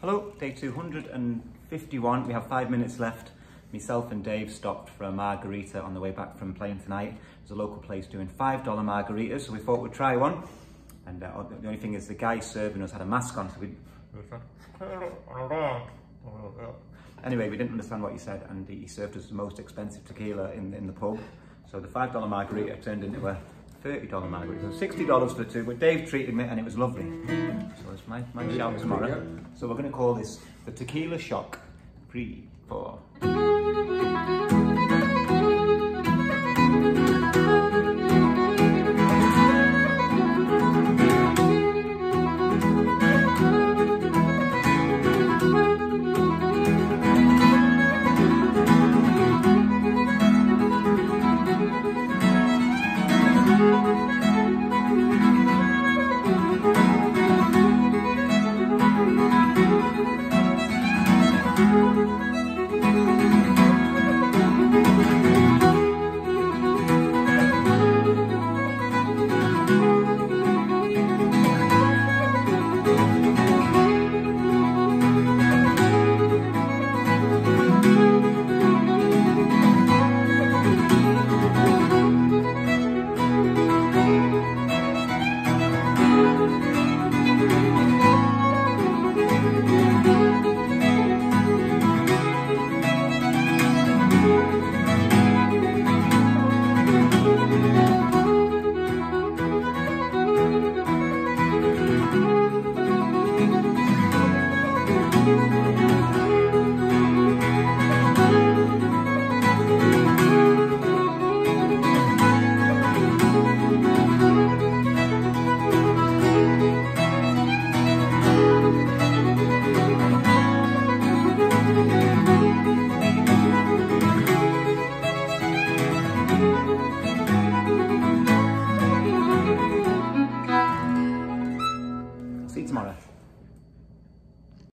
Hello, day 251. We have five minutes left. Myself and Dave stopped for a margarita on the way back from playing tonight. There's a local place doing $5 margaritas, so we thought we'd try one. And uh, the only thing is the guy serving us had a mask on, so we... Anyway, we didn't understand what he said, and he served us the most expensive tequila in, in the pub. So the $5 margarita turned into a $30 margarita. $60 for two, but Dave treated me and it was lovely. So it's my, my shout tomorrow. So we're going to call this the Tequila Shock 3, 4. See you tomorrow.